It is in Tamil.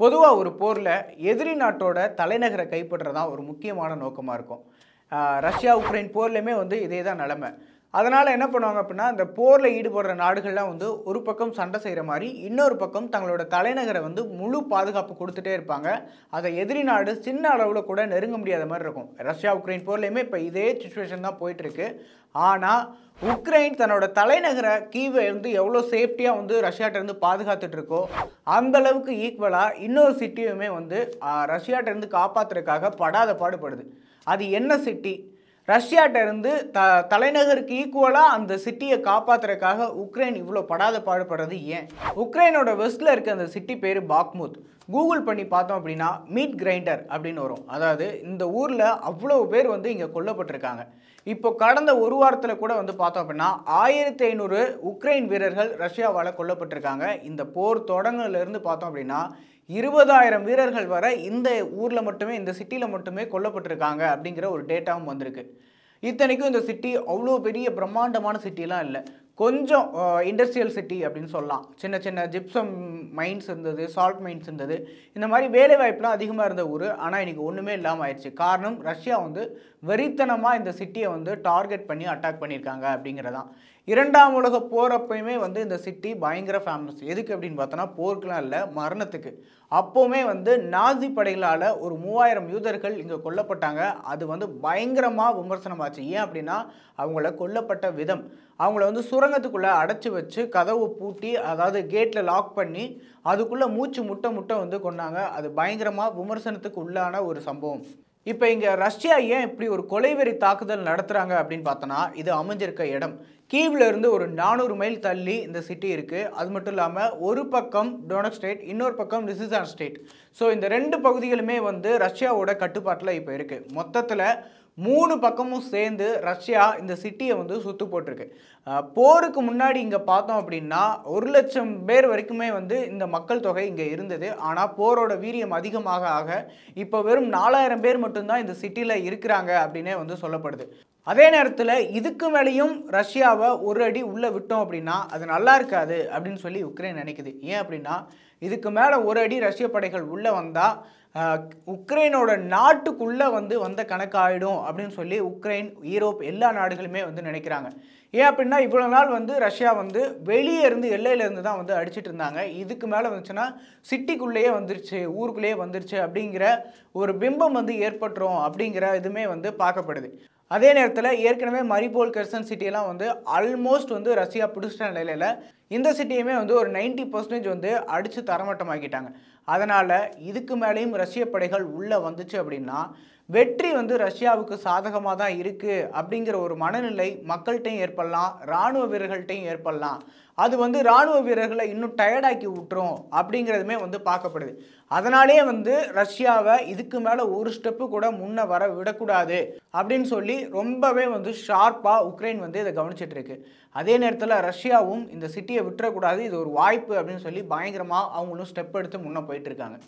பொதுவாக ஒரு போரில் எதிரி நாட்டோட தலைநகரை கைப்பற்றுறது ஒரு முக்கியமான நோக்கமாக இருக்கும். ரஷ்யா உக்ரைன் போர்லையுமே வந்து இதே தான் நிலமை. அதனால் என்ன பண்ணுவாங்க அப்படின்னா இந்த போரில் ஈடுபடுற நாடுகள்லாம் வந்து ஒரு பக்கம் சண்டை செய்கிற மாதிரி இன்னொரு பக்கம் தங்களோட தலைநகரை வந்து முழு பாதுகாப்பு கொடுத்துட்டே இருப்பாங்க. அதை எதிரி நாடு சின்ன அளவில் கூட நெருங்க முடியாத மாதிரி இருக்கும். ரஷ்யா உக்ரைன் போர்லையுமே இப்போ இதே சுச்சுவேஷன் தான் போயிட்டுருக்கு. ஆனால் உக்ரைன் தன்னோட தலைநகரை கீவை வந்து எவ்வளோ சேஃப்டியாக வந்து ரஷ்யாட்ட இருந்து பாதுகாத்துட்டு இருக்கோ அந்த அளவுக்கு ஈக்குவலாக இன்னொரு சிட்டியுமே வந்து ஆஹ், காப்பாற்றுறதுக்காக காப்பாத்துறதுக்காக படாத பாடுபடுது. அது என்ன சிட்டி ரஷ்யாட்ட இருந்து த தலைநகருக்கு ஈக்குவலாக அந்த சிட்டியை காப்பாத்துறதுக்காக உக்ரைன் இவ்வளோ படாத பாடுபடுறது ஏன்? உக்ரைனோட வெஸ்ட்டில் இருக்க அந்த சிட்டி பேர் பாக்முத். கூகுள் பண்ணி பார்த்தோம் அப்படின்னா மீட் கிரைண்டர் அப்படின்னு வரும். அதாவது இந்த ஊரில் அவ்வளோ பேர் வந்து இங்கே கொல்லப்பட்டிருக்காங்க. இப்போ கடந்த ஒரு வாரத்தில் கூட வந்து பார்த்தோம் அப்படின்னா ஆயிரத்தி ஐநூறு உக்ரைன் வீரர்கள் ரஷ்யாவால் கொல்லப்பட்டிருக்காங்க. இந்த போர் தொடங்குலேருந்து பார்த்தோம் அப்படின்னா இருபதாயிரம் வீரர்கள் வரை இந்த ஊரில் மட்டுமே இந்த சிட்டியில் மட்டுமே கொல்லப்பட்டிருக்காங்க அப்படிங்கிற ஒரு டேட்டாவும் வந்திருக்கு. இத்தனைக்கும் இந்த சிட்டி அவ்வளோ பெரிய பிரம்மாண்டமான சிட்டிலாம் இல்லை. கொஞ்சம் இண்டஸ்ட்ரியல் சிட்டி அப்படின்னு சொல்லலாம். சின்ன சின்ன ஜிப்சம் மைன்ஸ் இருந்தது சால்ட் மைன்ஸ் இருந்தது இந்த மாதிரி வேலை வாய்ப்புலாம் அதிகமாக இருந்த ஊர். ஆனால் இன்றைக்கி ஒன்றுமே இல்லாமல் ஆயிடுச்சு. காரணம் ரஷ்யா வந்து வெறித்தனமாக இந்த சிட்டியை வந்து டார்கெட் பண்ணி அட்டாக் பண்ணியிருக்காங்க அப்படிங்கிறதான். இரண்டாம் உலக போகிறப்பயுமே வந்து இந்த சிட்டி பயங்கர ஃபேமஸ் எதுக்கு அப்படின்னு பார்த்தோன்னா போருக்குலாம் இல்லை மரணத்துக்கு. அப்போவுமே வந்து நாசி படைகளால் ஒரு மூவாயிரம் யூதர்கள் இங்கே கொல்லப்பட்டாங்க. அது வந்து பயங்கரமாக விமர்சனமாச்சு. ஏன் அப்படின்னா அவங்கள கொல்லப்பட்ட விதம். அவங்கள வந்து சுரங்கத்துக்குள்ளே அடைச்சி வச்சு கதவு பூட்டி அதாவது கேட்டில் லாக் பண்ணி அதுக்குள்ளே மூச்சு முட்டை முட்டை வந்து கொண்டாங்க. அது பயங்கரமாக விமர்சனத்துக்கு உள்ளான ஒரு சம்பவம். இப்போ இங்கே ரஷ்யா ஏன் இப்படி ஒரு கொலைவெறி தாக்குதல் நடத்துகிறாங்க அப்படின்னு பார்த்தோன்னா இது அமைஞ்சிருக்க இடம். கீவில் இருந்து ஒரு நானூறு மைல் தள்ளி இந்த சிட்டி இருக்குது அது மட்டும் இல்லாமல் ஒரு பக்கம் டொனக் ஸ்டேட் இன்னொரு பக்கம் ரிசிசான் ஸ்டேட். ஸோ இந்த ரெண்டு பகுதிகளுமே வந்து ரஷ்யாவோட கட்டுப்பாட்டில் இப்போ இருக்குது மொத்தத்தில் மூணு பக்கமும் சேர்ந்து ரஷ்யா இந்த சிட்டியை வந்து சுத்து போட்டிருக்கு. போருக்கு முன்னாடி இங்கே பார்த்தோம் அப்படின்னா ஒரு லட்சம் பேர் வரைக்குமே வந்து இந்த மக்கள் தொகை இங்கே இருந்தது. ஆனால் போரோட வீரியம் அதிகமாக ஆக இப்போ வெறும் நாலாயிரம் பேர் மட்டும்தான் இந்த சிட்டியில் இருக்கிறாங்க அப்படின்னே வந்து சொல்லப்படுது. அதே நேரத்தில் இதுக்கு மேலேயும் ரஷ்யாவை ஒரு அடி உள்ளே விட்டோம் அப்படின்னா அது நல்லா இருக்காது அப்படின்னு சொல்லி உக்ரைன் நினைக்குது. ஏன் அப்படின்னா இதுக்கு மேலே ஒரு அடி ரஷ்ய படைகள் உள்ளே வந்தால் உக்ரைனோட நாட்டுக்குள்ளே வந்து வந்த கணக்காயிடும் அப்படின்னு சொல்லி உக்ரைன் ஈரோப் எல்லா நாடுகளுமே வந்து நினைக்கிறாங்க. ஏன் அப்படின்னா இவ்வளோ நாள் வந்து ரஷ்யா வந்து வெளியே இருந்து எல்லையிலேருந்து தான் வந்து அடிச்சிட்டு இருந்தாங்க. இதுக்கு மேலே வந்துச்சுன்னா சிட்டிக்குள்ளேயே வந்துருச்சு ஊருக்குள்ளேயே வந்துருச்சு அப்படிங்கிற ஒரு பிம்பம் வந்து ஏற்பட்டுரும் அப்படிங்கிற இதுவுமே வந்து பார்க்கப்படுது. அதே நேரத்தில் ஏற்கனவே மரிபோல் கெர்சன் சிட்டியெல்லாம் வந்து ஆல்மோஸ்ட் வந்து ரஷ்யா பிடிச்சிட்ட நிலையில் இந்த சிட்டியுமே வந்து ஒரு 90% பர்சன்டேஜ் வந்து அடித்து தரமட்டமாக்கிட்டாங்க. அதனால் இதுக்கு மேலேயும் ரஷ்ய படைகள் உள்ளே வந்துச்சு அப்படின்னா வெற்றி வந்து ரஷ்யாவுக்கு சாதகமாக தான் இருக்குது அப்படிங்கிற ஒரு மனநிலை மக்கள்கிட்டையும் ஏற்படலாம் இராணுவ வீரர்கள்ட்டையும் ஏற்படலாம். அது வந்து இராணுவ வீரர்களை இன்னும் டயர்டாக்கி விட்டுரும் அப்படிங்கிறதுமே வந்து பார்க்கப்படுது. அதனாலே வந்து ரஷ்யாவை இதுக்கு மேலே ஒரு ஸ்டெப்பு கூட முன்ன வர விடக்கூடாது அப்படின்னு சொல்லி ரொம்பவே வந்து ஷார்ப்பாக உக்ரைன் வந்து இதை கவனிச்சிட்டு இருக்கு அதே நேரத்தில் ரஷ்யாவும் இந்த சிட்டியை விட்டுறக்கூடாது இது ஒரு வாய்ப்பு அப்படின்னு சொல்லி பயங்கரமாக அவங்களும் ஸ்டெப் எடுத்து முன்னே போயிட்டு இருக்காங்க